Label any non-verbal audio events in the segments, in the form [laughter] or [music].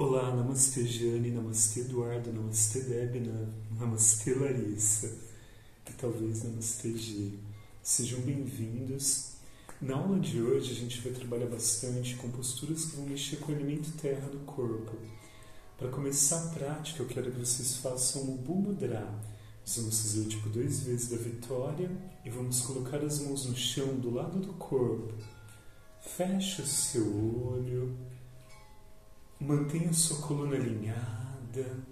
Olá, Namastê Jane, Namastê Eduardo, Namastê Debna, Namastê Larissa e talvez Namastê G. Sejam bem-vindos. Na aula de hoje a gente vai trabalhar bastante com posturas que vão mexer com o elemento terra do corpo. Para começar a prática, eu quero que vocês façam o Bumudra. Nós vamos fazer o tipo dois vezes da vitória e vamos colocar as mãos no chão do lado do corpo. Feche o seu olho Mantenha sua coluna alinhada.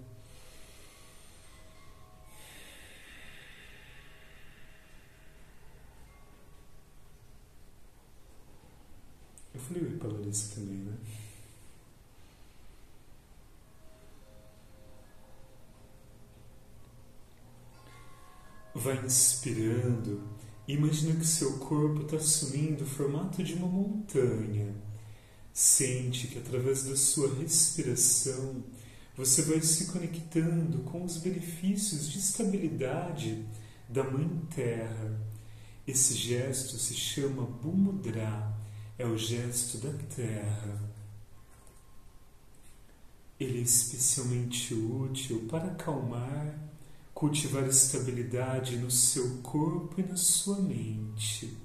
Eu falei a Larissa também, né? Vai inspirando. Imagina que seu corpo está assumindo o formato de uma montanha. Sente que através da sua respiração você vai se conectando com os benefícios de estabilidade da Mãe Terra. Esse gesto se chama Bumudra, é o gesto da Terra. Ele é especialmente útil para acalmar, cultivar estabilidade no seu corpo e na sua mente.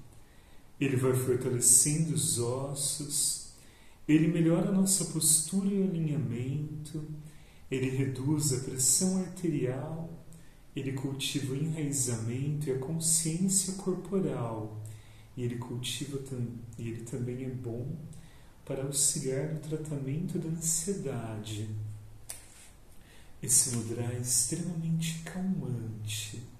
Ele vai fortalecendo os ossos, ele melhora a nossa postura e alinhamento, ele reduz a pressão arterial, ele cultiva o enraizamento e a consciência corporal, e ele cultiva e ele também é bom para auxiliar no tratamento da ansiedade. Esse mudra é extremamente calmante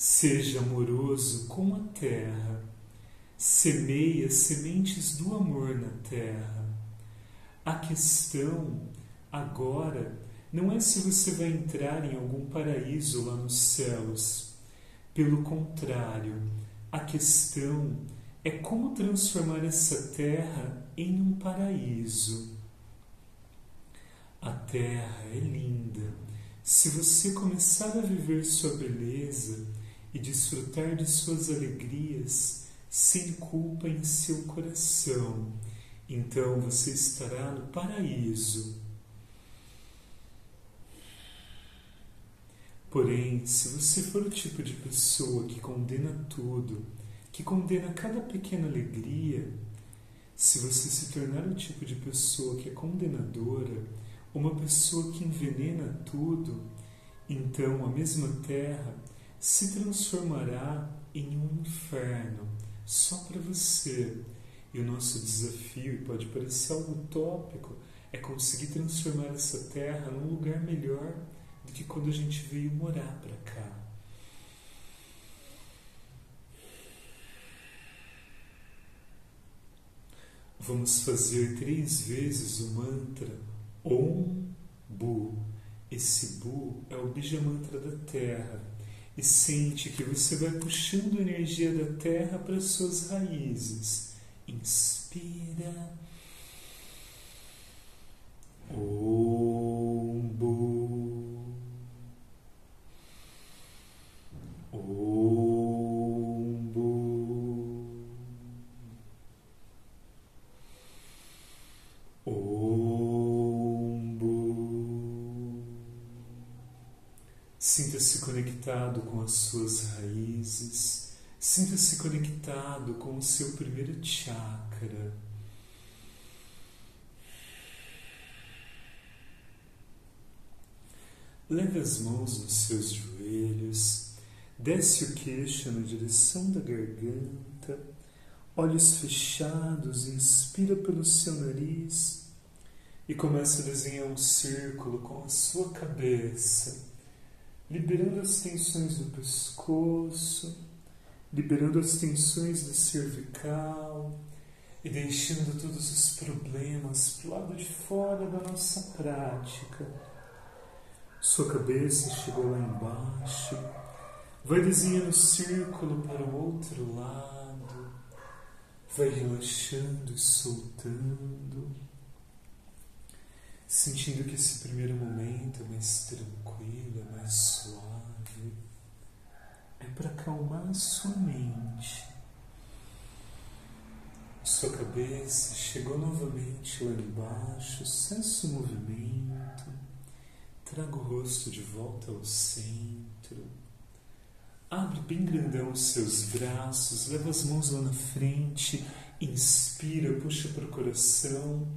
Seja amoroso com a terra, semeia sementes do amor na terra. A questão agora não é se você vai entrar em algum paraíso lá nos céus. Pelo contrário, a questão é como transformar essa terra em um paraíso. A terra é linda. Se você começar a viver sua beleza, e desfrutar de suas alegrias sem culpa em seu coração. Então você estará no paraíso. Porém, se você for o tipo de pessoa que condena tudo, que condena cada pequena alegria, se você se tornar o tipo de pessoa que é condenadora, uma pessoa que envenena tudo, então a mesma terra se transformará em um inferno só para você. E o nosso desafio, e pode parecer algo utópico, é conseguir transformar essa terra num lugar melhor do que quando a gente veio morar para cá. Vamos fazer três vezes o mantra Om Bu. Esse Bu é o Bija Mantra da Terra e sente que você vai puxando a energia da terra para suas raízes. Inspira. Ombo. Sinta-se conectado com as suas raízes, sinta-se conectado com o seu primeiro chakra. Leve as mãos nos seus joelhos, desce o queixo na direção da garganta, olhos fechados, inspira pelo seu nariz e começa a desenhar um círculo com a sua cabeça liberando as tensões do pescoço, liberando as tensões do cervical e deixando todos os problemas para o lado de fora da nossa prática. Sua cabeça chegou lá embaixo, vai desenhando o círculo para o outro lado, vai relaxando e soltando sentindo que esse primeiro momento é mais tranquilo, é mais suave, é para acalmar a sua mente. Sua cabeça chegou novamente lá embaixo, cessa o movimento, traga o rosto de volta ao centro. Abre bem grandão os seus braços, leva as mãos lá na frente, inspira, puxa para o coração,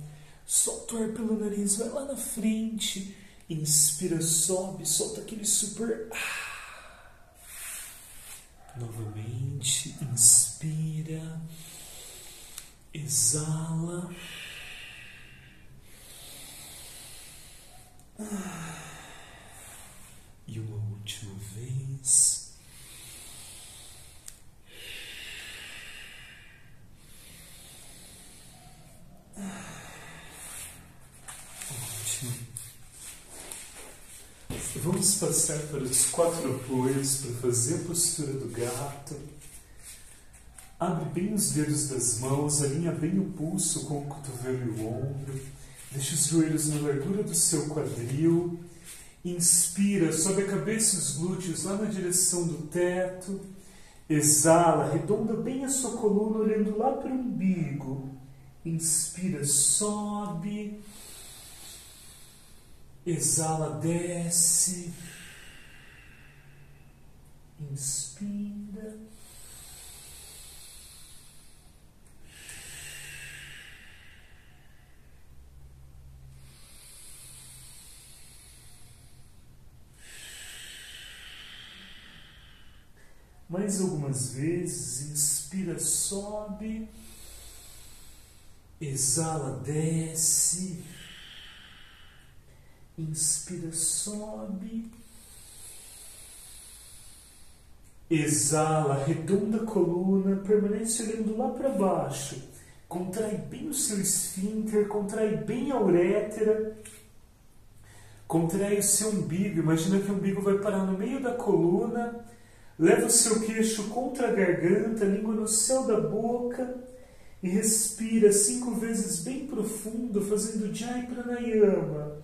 solta o ar pelo nariz, vai lá na frente, inspira, sobe, solta aquele super. Ah. Novamente, inspira. Exala. E uma última vez. Vamos passar para os quatro apoios para fazer a postura do gato. Abre bem os dedos das mãos, alinha bem o pulso com o cotovelo e o ombro. Deixa os joelhos na largura do seu quadril. Inspira, sobe a cabeça e os glúteos lá na direção do teto. Exala, arredonda bem a sua coluna, olhando lá para o umbigo. Inspira, sobe. Exala, desce. Inspira. Mais algumas vezes, inspira, sobe, exala, desce, inspira, sobe, exala, arredonda a coluna, permanece olhando lá para baixo, contrai bem o seu esfíncter, contrai bem a urétera. Contrai o seu umbigo, imagina que o umbigo vai parar no meio da coluna, Leva o seu queixo contra a garganta, língua no céu da boca e respira cinco vezes bem profundo, fazendo Jai Pranayama.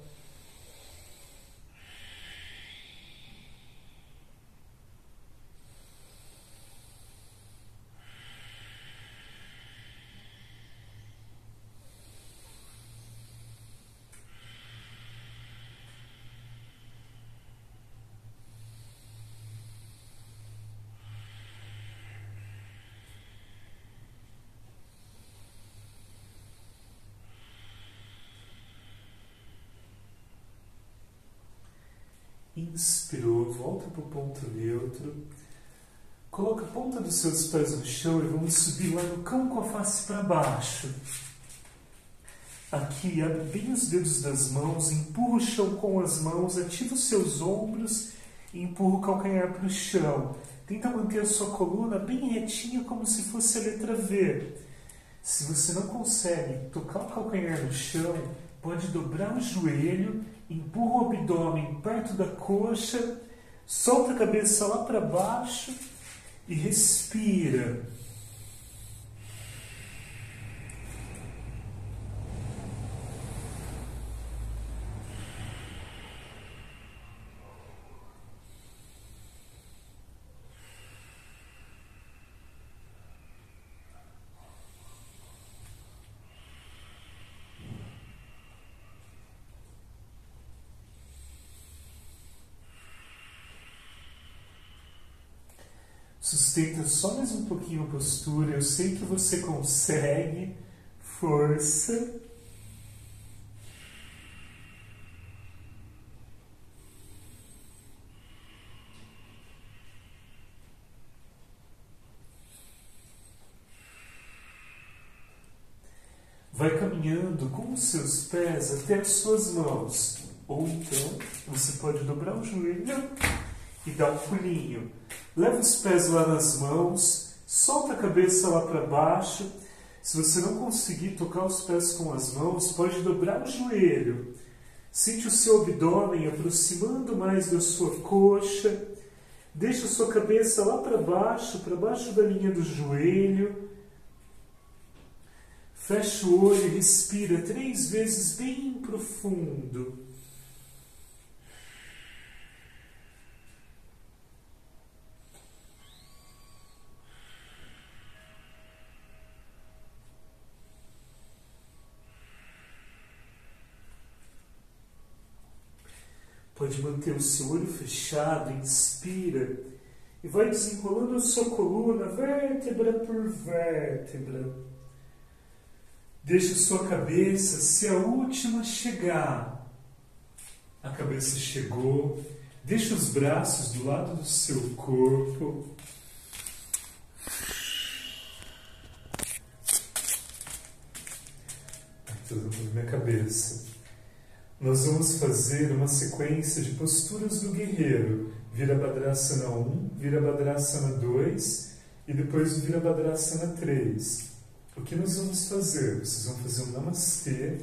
Inspirou, volta para o ponto neutro. Coloca a ponta dos seus pés no chão e vamos subir lá no cão com a face para baixo. Aqui, abre bem os dedos das mãos, empurra o chão com as mãos, ativa os seus ombros e empurra o calcanhar para o chão. Tenta manter a sua coluna bem retinha, como se fosse a letra V. Se você não consegue tocar o calcanhar no chão, pode dobrar o joelho empurra o abdômen perto da coxa, solta a cabeça lá para baixo e respira. Sustenta só mais um pouquinho a postura. Eu sei que você consegue. Força. Vai caminhando com os seus pés até as suas mãos. Ou então você pode dobrar o joelho e dar um pulinho. Leva os pés lá nas mãos, solta a cabeça lá para baixo. Se você não conseguir tocar os pés com as mãos, pode dobrar o joelho. Sente o seu abdômen aproximando mais da sua coxa. Deixa a sua cabeça lá para baixo, para baixo da linha do joelho. Fecha o olho e respira três vezes bem profundo. Pode manter o seu olho fechado, inspira e vai desenrolando a sua coluna vértebra por vértebra. Deixe sua cabeça ser a última a chegar. A cabeça chegou. Deixe os braços do lado do seu corpo. Tudo na minha cabeça. Nós vamos fazer uma sequência de posturas do guerreiro. Virabhadrasana 1, Virabhadrasana 2 e depois o Virabhadrasana 3. O que nós vamos fazer? Vocês vão fazer um Namastê,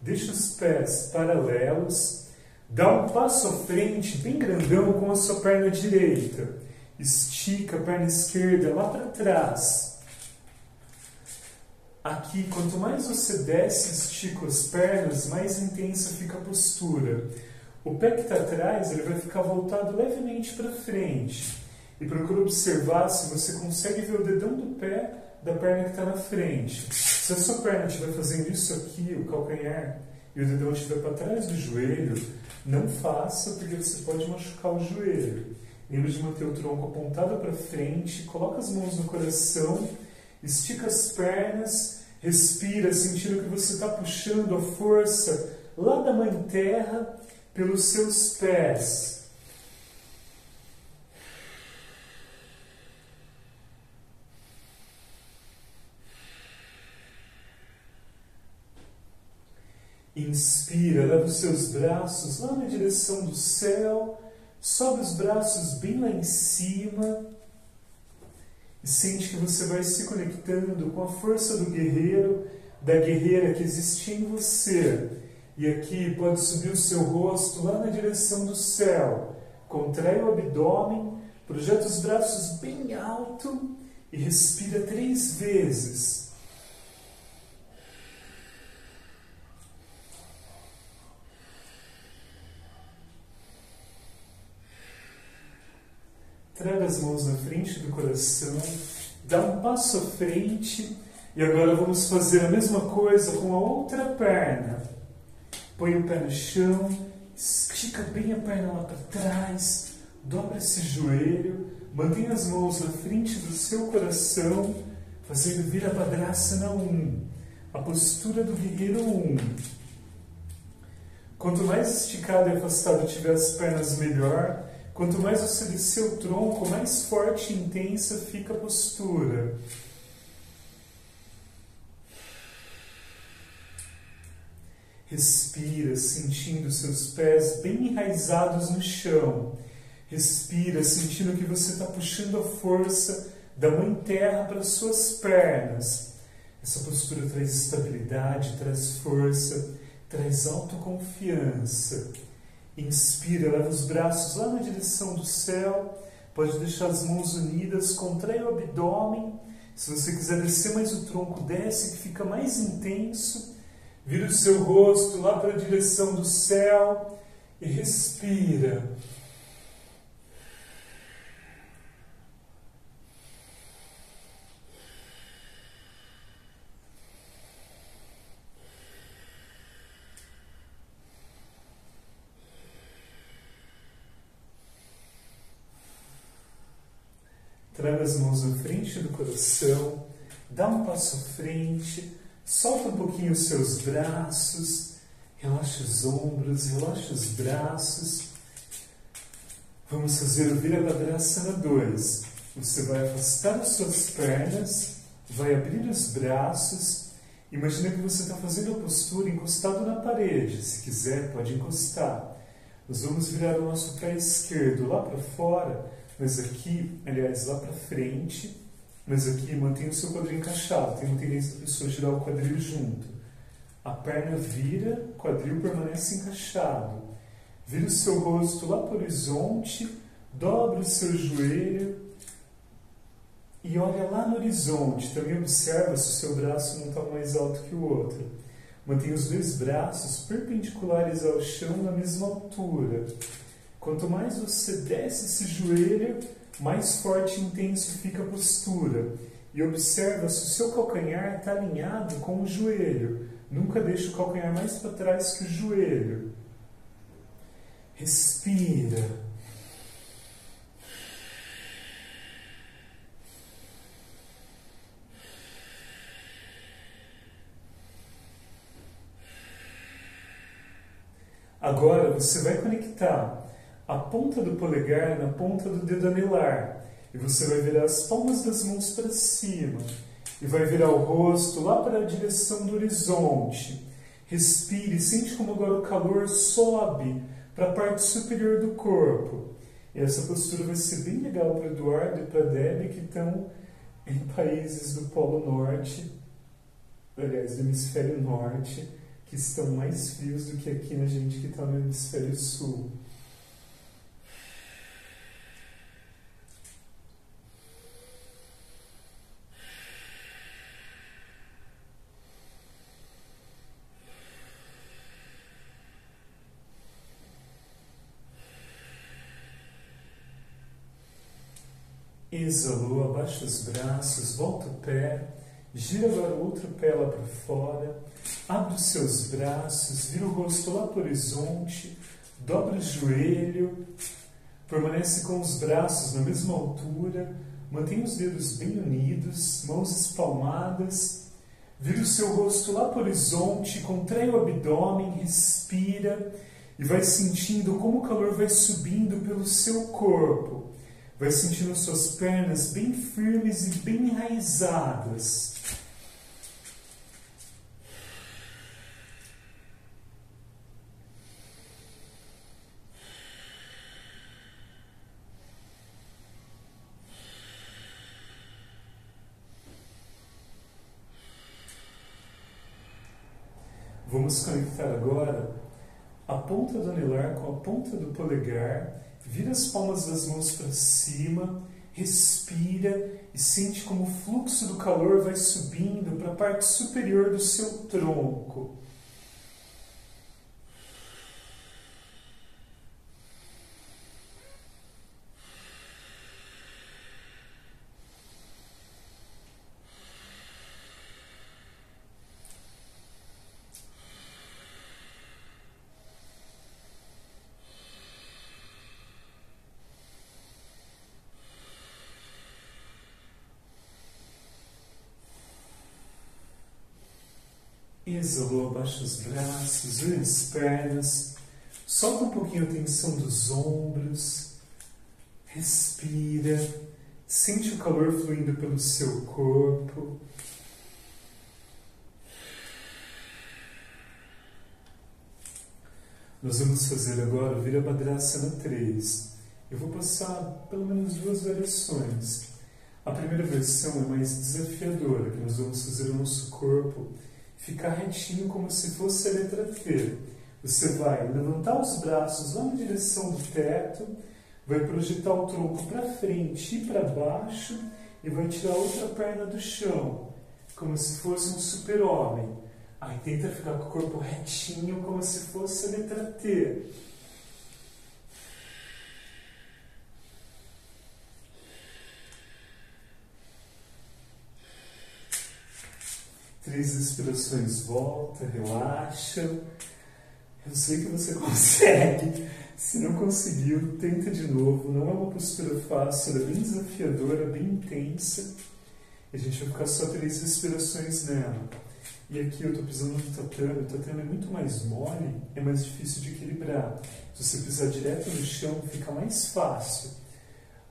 deixa os pés paralelos, dá um passo à frente bem grandão com a sua perna direita. Estica a perna esquerda lá para trás Aqui, quanto mais você desce estica as pernas, mais intensa fica a postura. O pé que está atrás ele vai ficar voltado levemente para frente. E procura observar se você consegue ver o dedão do pé da perna que está na frente. Se a sua perna estiver fazendo isso aqui, o calcanhar, e o dedão estiver para trás do joelho, não faça, porque você pode machucar o joelho. Lembre de manter o tronco apontado para frente, coloca as mãos no coração, estica as pernas Respira, sentindo que você está puxando a força lá da Mãe Terra pelos seus pés. Inspira, leva os seus braços lá na direção do céu, sobe os braços bem lá em cima. E sente que você vai se conectando com a força do guerreiro, da guerreira que existe em você. E aqui pode subir o seu rosto lá na direção do céu. Contrai o abdômen, projeta os braços bem alto e respira três vezes. Traga as mãos na frente do coração, dá um passo à frente e agora vamos fazer a mesma coisa com a outra perna. Põe o pé no chão, estica bem a perna lá para trás, dobra esse joelho, mantenha as mãos na frente do seu coração, fazendo Virabhadrasana 1, a postura do guerreiro 1. Quanto mais esticado e afastado tiver as pernas, melhor. Quanto mais você descer o tronco, mais forte e intensa fica a postura. Respira, sentindo seus pés bem enraizados no chão. Respira, sentindo que você está puxando a força da Mãe Terra para suas pernas. Essa postura traz estabilidade, traz força, traz autoconfiança. Inspira, leva os braços lá na direção do céu. Pode deixar as mãos unidas, contrai o abdômen. Se você quiser descer mais o tronco, desce, que fica mais intenso. Vira o seu rosto lá para a direção do céu e respira. Traga as mãos na frente do coração, dá um passo à frente, solta um pouquinho os seus braços, relaxa os ombros, relaxa os braços. Vamos fazer o Virabhadrasana 2. Você vai afastar as suas pernas, vai abrir os braços. Imagina que você está fazendo a postura encostado na parede. Se quiser, pode encostar. Nós vamos virar o nosso pé esquerdo lá para fora mas aqui, aliás, lá para frente, mas aqui mantém o seu quadril encaixado. Tem uma tendência da pessoa girar o quadril junto. A perna vira, o quadril permanece encaixado. Vira o seu rosto lá para o horizonte, dobra o seu joelho e olha lá no horizonte. Também observa se o seu braço não está mais alto que o outro. Mantenha os dois braços perpendiculares ao chão na mesma altura. Quanto mais você desce esse joelho, mais forte e intenso fica a postura. E observa se o seu calcanhar está alinhado com o joelho. Nunca deixe o calcanhar mais para trás que o joelho. Respira. Agora você vai conectar a ponta do polegar na ponta do dedo anelar e você vai virar as palmas das mãos para cima e vai virar o rosto lá para a direção do horizonte. Respire, sente como agora o calor sobe para a parte superior do corpo. E essa postura vai ser bem legal para Eduardo e para Debbie que estão em países do Polo Norte, aliás, do Hemisfério Norte que estão mais frios do que aqui na gente que está no hemisfério sul. Exalou, abaixa os braços, volta o pé, gira agora o outro pé lá para fora Abre os seus braços, vira o rosto lá para o horizonte, dobra o joelho, permanece com os braços na mesma altura, mantenha os dedos bem unidos, mãos espalmadas, vira o seu rosto lá para o horizonte, contrai o abdômen, respira e vai sentindo como o calor vai subindo pelo seu corpo. Vai sentindo suas pernas bem firmes e bem enraizadas. Vamos conectar agora a ponta do anelar com a ponta do polegar. Vira as palmas das mãos para cima, respira e sente como o fluxo do calor vai subindo para a parte superior do seu tronco. Exalou, abaixa os braços, une as pernas, solta um pouquinho a tensão dos ombros, respira, sente o calor fluindo pelo seu corpo. Nós vamos fazer agora o Virabhadrasana 3. Eu vou passar pelo menos duas variações. A primeira versão é mais desafiadora, que nós vamos fazer o nosso corpo ficar retinho como se fosse a letra T. Você vai levantar os braços lá na direção do teto, vai projetar o tronco para frente e para baixo e vai tirar outra perna do chão, como se fosse um super-homem. Aí tenta ficar com o corpo retinho como se fosse a letra T. Três respirações, volta, relaxa. Eu sei que você [laughs] consegue. Se não conseguiu, tenta de novo. Não é uma postura fácil, é bem desafiadora, bem intensa. E a gente vai ficar só três respirações nela. E aqui eu estou pisando no tatame, o tatame é muito mais mole, é mais difícil de equilibrar. Se você pisar direto no chão, fica mais fácil.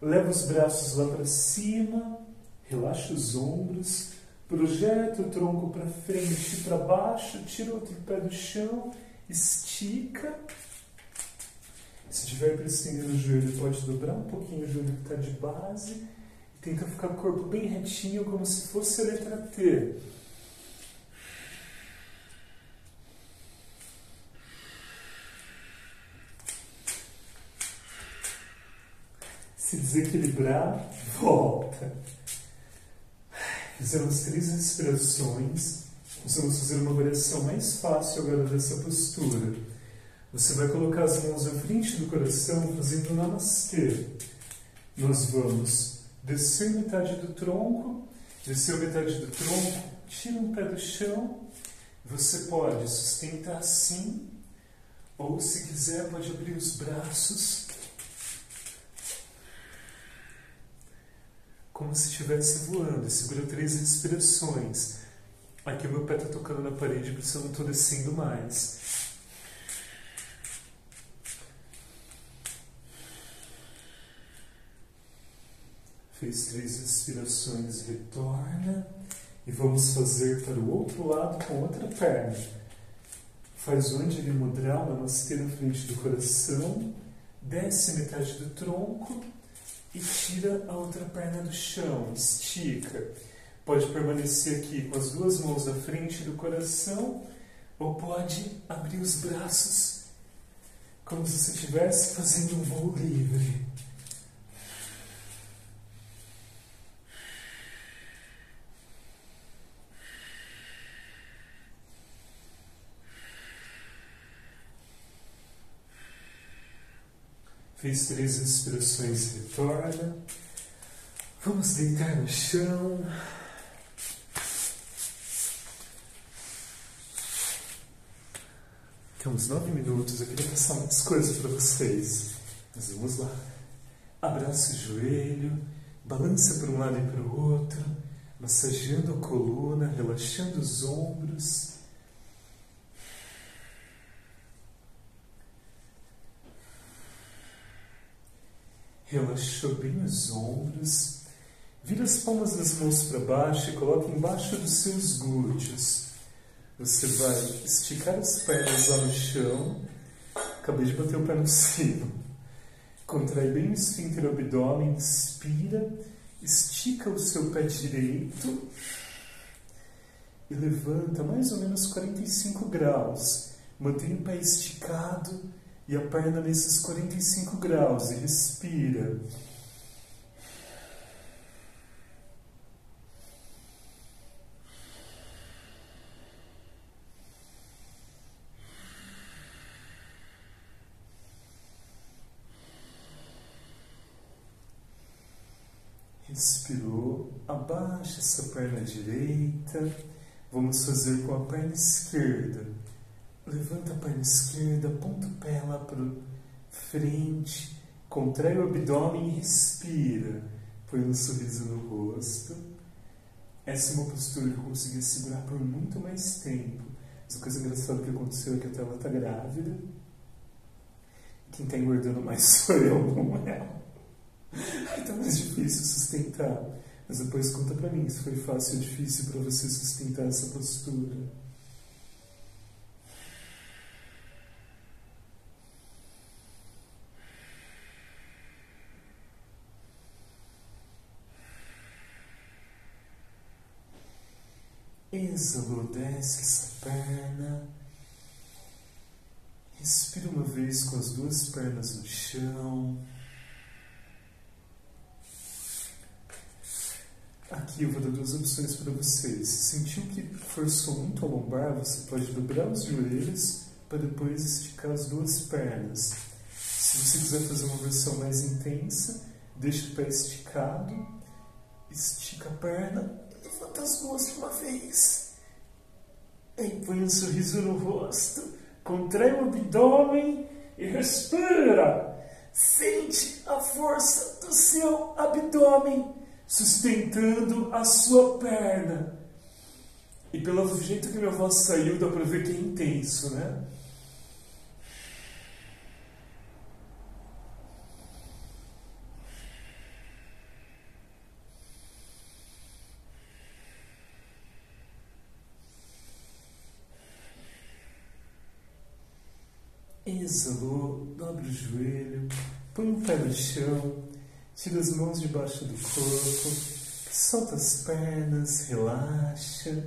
Leva os braços lá para cima, relaxa os ombros, Projeta o tronco para frente para baixo, tira outro pé do chão, estica. Se tiver prestando no joelho, pode dobrar um pouquinho o joelho que está de base tenta ficar o corpo bem retinho, como se fosse a letra T. Se desequilibrar, volta. Fizemos três respirações. Nós vamos fazer uma variação mais fácil agora dessa postura. Você vai colocar as mãos à frente do coração, fazendo namastê. Nós vamos descer metade do tronco, descer metade do tronco, tira um pé do chão. Você pode sustentar assim, Ou se quiser, pode abrir os braços. Como se estivesse voando. Segura três respirações. Aqui o meu pé está tocando na parede, por isso eu não estou descendo mais. Fez três respirações, retorna. E vamos fazer para o outro lado com outra perna. Faz o Anjali Mudra, Namastê na frente do coração. Desce metade do tronco e tira a outra perna do chão. Estica. Pode permanecer aqui com as duas mãos à frente do coração ou pode abrir os braços como se você estivesse fazendo um voo livre. Fez três respirações, retorna. Vamos deitar no chão. Temos nove minutos. Eu queria passar muitas coisas para vocês. Mas vamos lá. Abraça o joelho, balança para um lado e para o outro, massageando a coluna, relaxando os ombros. Relaxou bem os ombros. Vira as palmas das mãos para baixo e coloca embaixo dos seus glúteos. Você vai esticar as pernas lá no chão. Acabei de bater o pé no [laughs] sino. Contrai bem o esfíncter do abdômen, inspira, estica o seu pé direito e levanta mais ou menos 45 graus. Mantém o pé esticado e a perna nesses 45 graus e respira. Respirou, abaixa essa perna direita. Vamos fazer com a perna esquerda. Levanta a perna esquerda, aponta o pé lá para frente, contrai o abdômen e respira. Põe um sorriso no rosto. Essa é uma postura que eu consegui segurar por muito mais tempo. Mas a coisa engraçada que aconteceu é que até ela está grávida. Quem está engordando mais [laughs] sou eu, não ela. Então é mais difícil sustentar. Mas depois conta para mim se foi fácil ou difícil para você sustentar essa postura. Desce essa perna. Respira uma vez com as duas pernas no chão. Aqui eu vou dar duas opções para vocês. Se sentiu que forçou muito a lombar, você pode dobrar os joelhos para depois esticar as duas pernas. Se você quiser fazer uma versão mais intensa, deixa o pé esticado, estica a perna levanta as duas de uma vez. Põe um sorriso no rosto, contrai o abdômen e respira. Sente a força do seu abdômen sustentando a sua perna. E pelo jeito que minha voz saiu, dá para ver que é intenso, né? Exalou, dobra o joelho, põe o pé no chão, tira as mãos debaixo do corpo, solta as pernas, relaxa.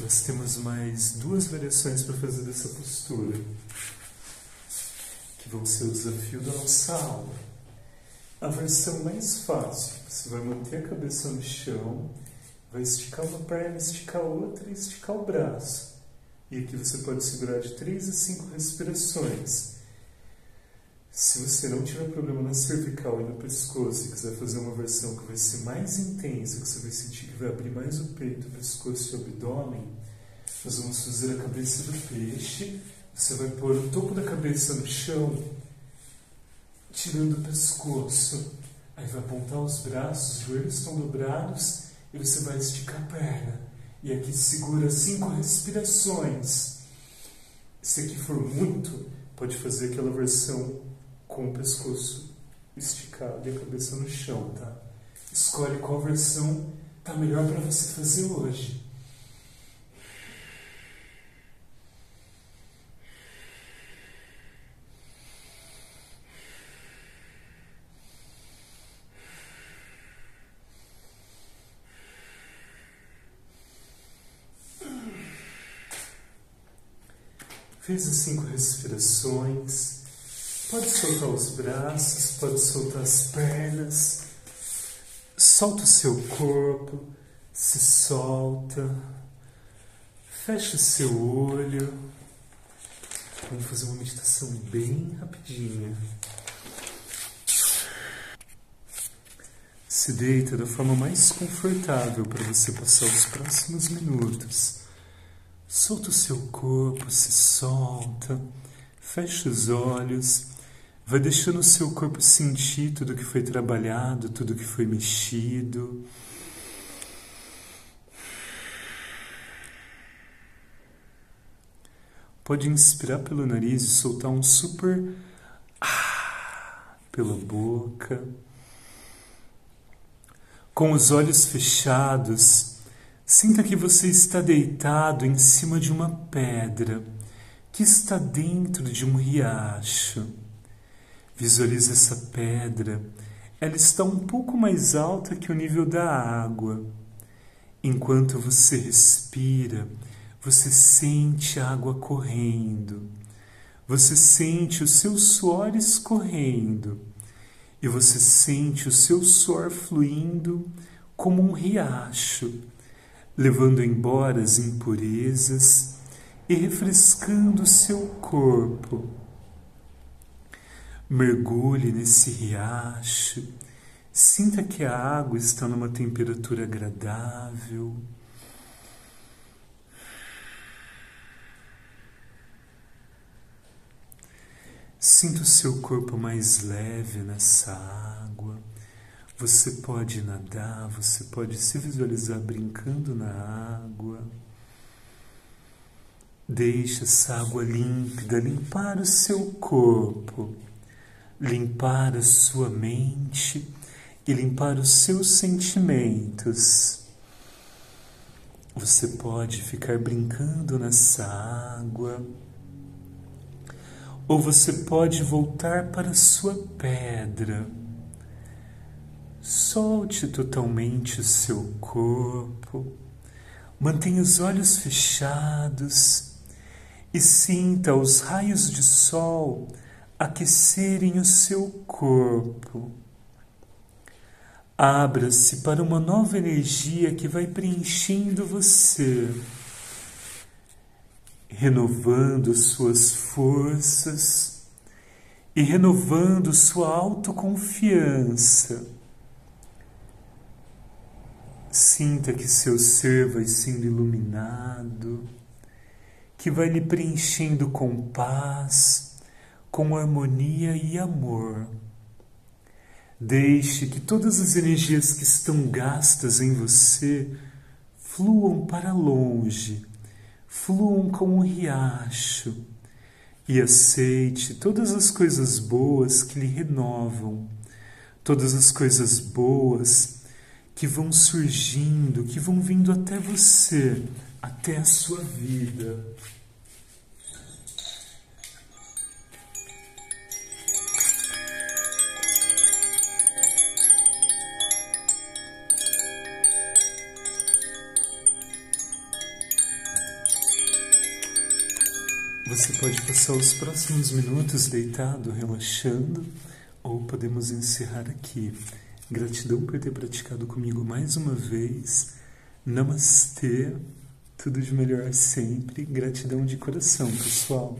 Nós temos mais duas variações para fazer dessa postura, que vão ser o desafio da nossa aula. A versão mais fácil, você vai manter a cabeça no chão Vai esticar uma perna, esticar outra e esticar o braço. E aqui você pode segurar de 3 a 5 respirações. Se você não tiver problema na cervical e no pescoço e quiser fazer uma versão que vai ser mais intensa, que você vai sentir que vai abrir mais o peito, o pescoço e o abdômen, nós vamos fazer a cabeça do peixe. Você vai pôr o topo da cabeça no chão, tirando o pescoço. Aí vai apontar os braços, os joelhos estão dobrados e você vai esticar a perna. E aqui segura cinco respirações. Se aqui for muito, pode fazer aquela versão com o pescoço esticado e a cabeça no chão, tá? Escolhe qual versão tá melhor para você fazer hoje. Fez as cinco respirações. Pode soltar os braços, pode soltar as pernas. Solta o seu corpo, se solta. Fecha o seu olho. Vamos fazer uma meditação bem rapidinha. Se deita da forma mais confortável para você passar os próximos minutos. Solta o seu corpo, se solta, fecha os olhos, vai deixando o seu corpo sentir tudo que foi trabalhado, tudo que foi mexido. Pode inspirar pelo nariz e soltar um super ah pela boca. Com os olhos fechados, Sinta que você está deitado em cima de uma pedra que está dentro de um riacho. Visualize essa pedra. Ela está um pouco mais alta que o nível da água. Enquanto você respira, você sente a água correndo. Você sente os seus suores correndo. E você sente o seu suor fluindo como um riacho levando embora as impurezas e refrescando seu corpo. Mergulhe nesse riacho, sinta que a água está numa temperatura agradável. Sinta o seu corpo mais leve nessa água. Você pode nadar, você pode se visualizar brincando na água. Deixe essa água límpida limpar o seu corpo, limpar a sua mente e limpar os seus sentimentos. Você pode ficar brincando nessa água, ou você pode voltar para a sua pedra Solte totalmente o seu corpo, mantenha os olhos fechados e sinta os raios de sol aquecerem o seu corpo. Abra-se para uma nova energia que vai preenchendo você, renovando suas forças e renovando sua autoconfiança Sinta que seu ser vai sendo iluminado, que vai lhe preenchendo com paz, com harmonia e amor. Deixe que todas as energias que estão gastas em você fluam para longe, fluam como um riacho, e aceite todas as coisas boas que lhe renovam, todas as coisas boas que vão surgindo, que vão vindo até você, até a sua vida. Você pode passar os próximos minutos deitado, relaxando, ou podemos encerrar aqui. Gratidão por ter praticado comigo mais uma vez. Namastê. Tudo de melhor sempre. Gratidão de coração, pessoal.